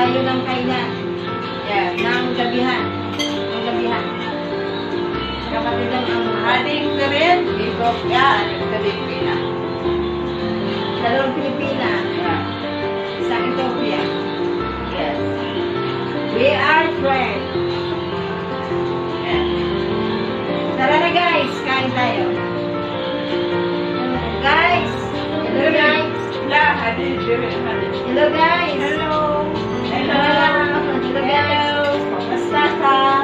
Layo ng kainan. Yan, ng gabihan. Ng gabihan. Kapatid ng ating Karen, dito ka, ating Pilipina. Dalawang Pilipina. Yan. Isang Ethiopia. Yes. We are friends. Yan. Tara na guys, kain tayo. Hello guys. Hello guys. Hello guys. Hello. Hello. Hello. Kamusta ka?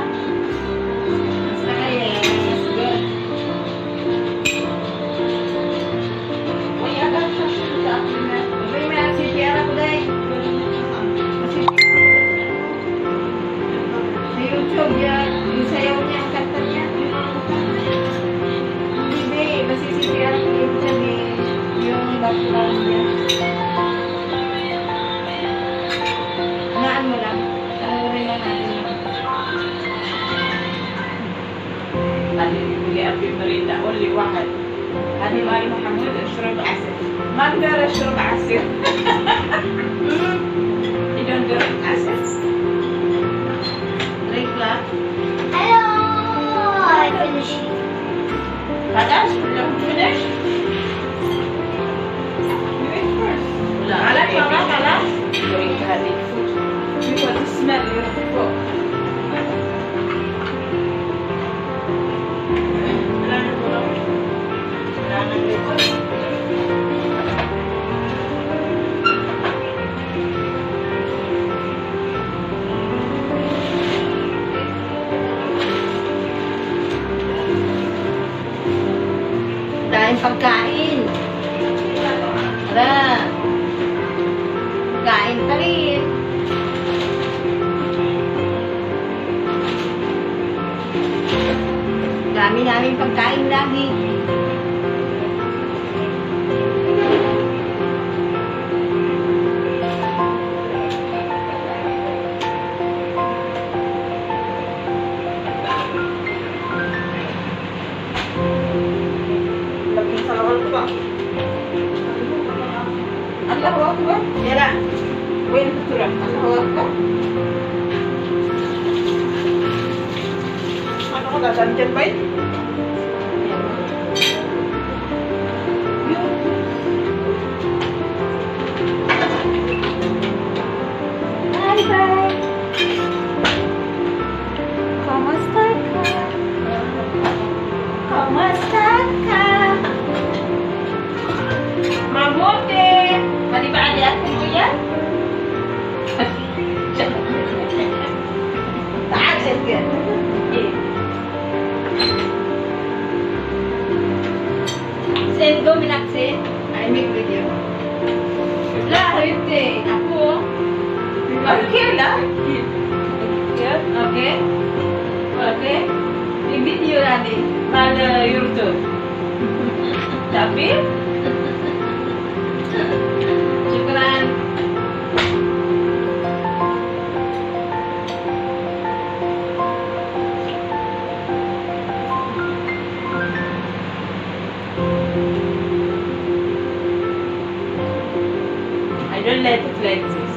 like this.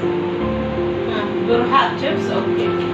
Burhat chips, okay.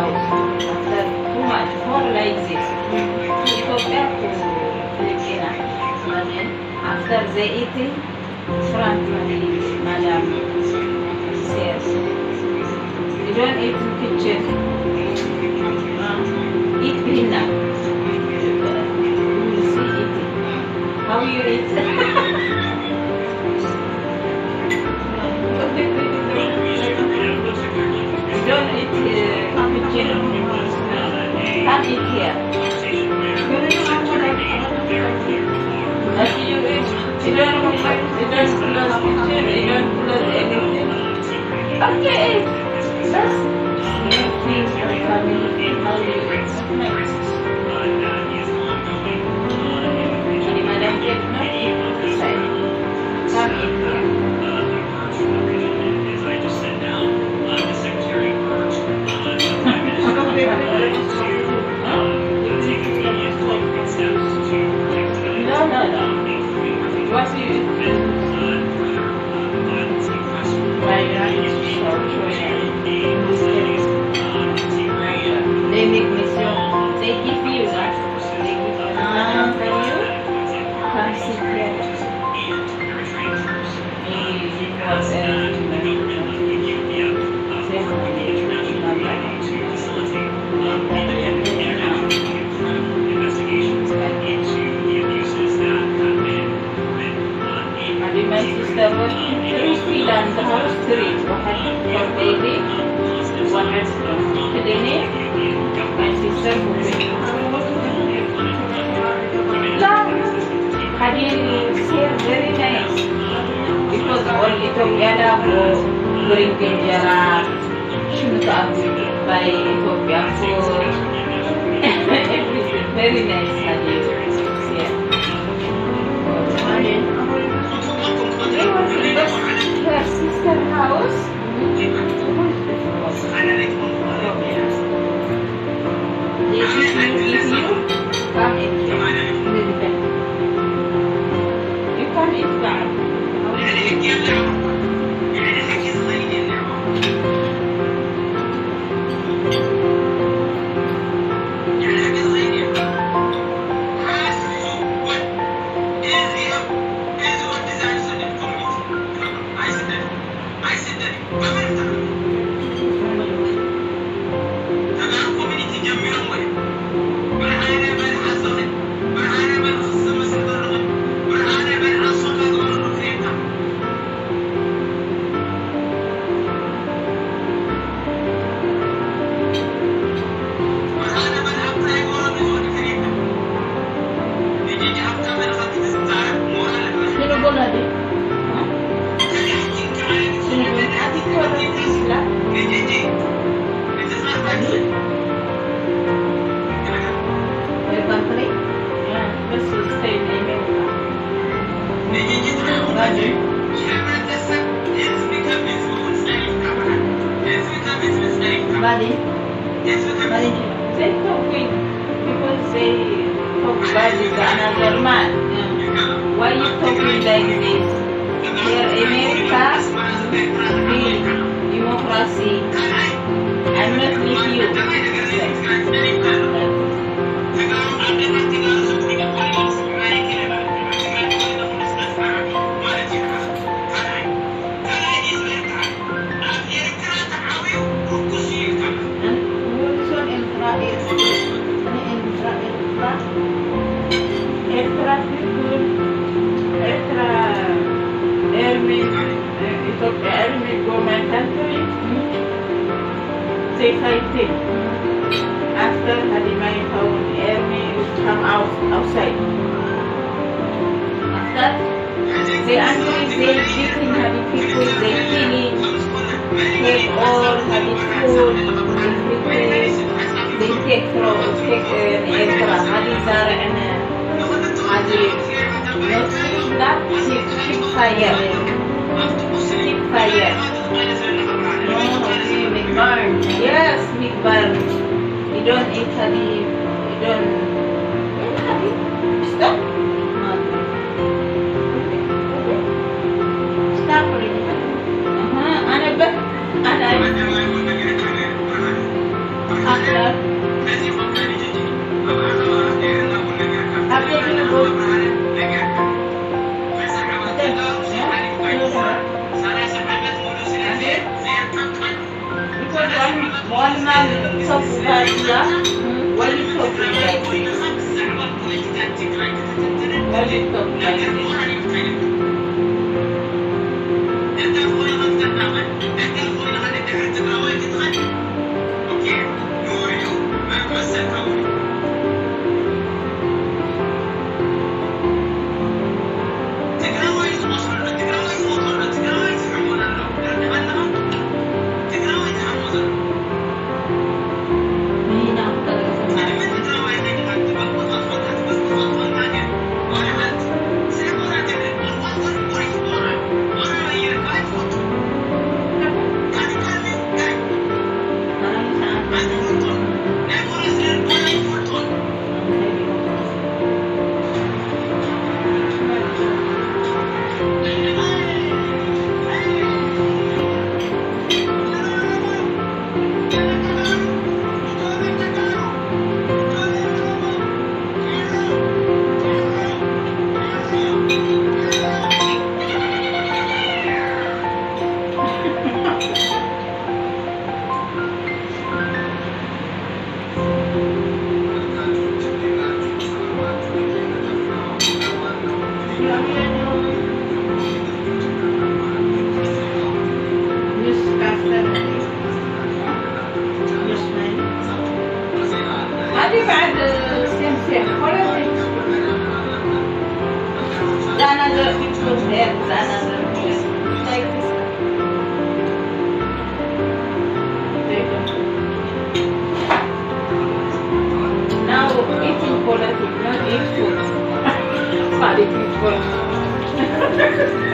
about it. That too much, more like this. You go back to Filipina. But then, after they eating, front madam says, you don't eat in kitchen. Eat dinner. You see it. How you eat? Okay. That's cute. Really funny. Funny. Why are you talking like this? Here in America, we democracy. I'm not with you. excited after Halimaita would hear me would come out outside. After the animals they beating Hali people, they killing, take all Hali food, they prepare, they take from take an extra Hali Zar and Hali not that keep, keep fire keep fire McBurn. Yes, McBurn. You don't eat honey. You don't. Stop.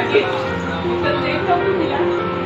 Aqui. Eu não tenho tanto humilhar.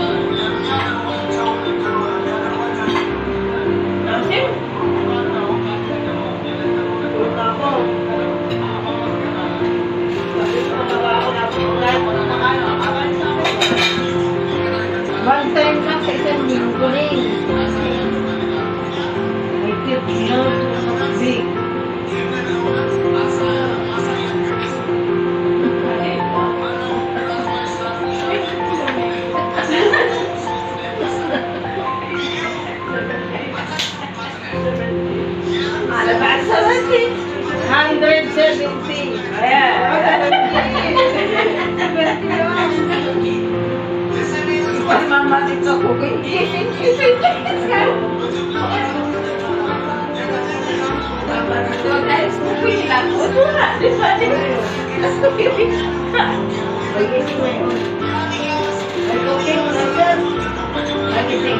Everything.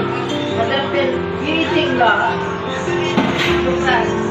But then, anything, God. Besides.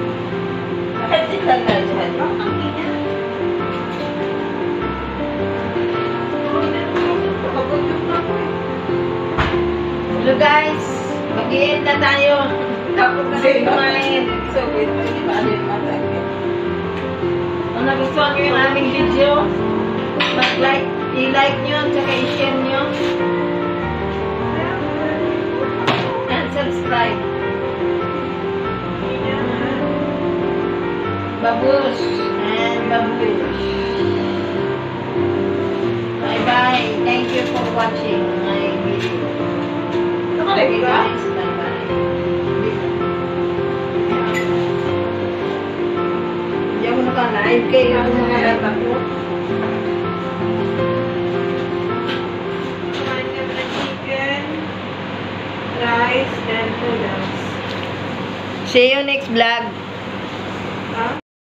Hello guys, mag-i-end na tayo. Tapos na rin kumain. So, wait, hindi ba ano yung masakit? Kung nagustuhan nyo yung aming video, mag-like, i-like nyo, tsaka i-share nyo. Babush and babush. Bye-bye. Thank you for watching my video. Nakalagay ka? Guys, bye-bye. Hindi ako naka-live kayo. Ako mga naka-live ako. Rice, and noodles. See you next vlog.